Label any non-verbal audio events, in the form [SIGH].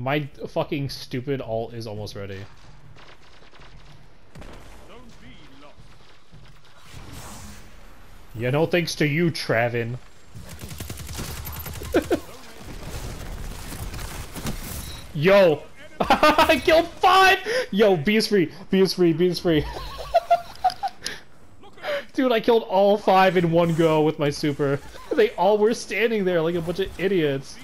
My fucking stupid alt is almost ready. Yeah, no thanks to you, Travin. [LAUGHS] Yo! [LAUGHS] I killed five! Yo, B is free. B is free. B is free. [LAUGHS] Dude, I killed all five in one go with my super. They all were standing there like a bunch of idiots.